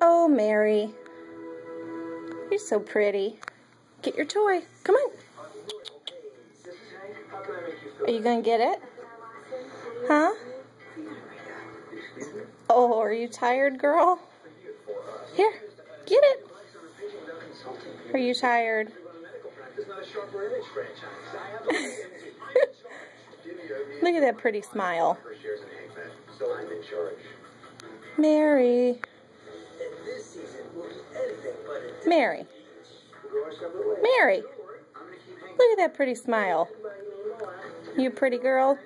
Oh, Mary. You're so pretty. Get your toy. Come on. Are you going to get it? Huh? Oh, are you tired, girl? Here, get it. Are you tired? Look at that pretty smile. Mary. Mary. Mary. Look at that pretty smile. You pretty girl.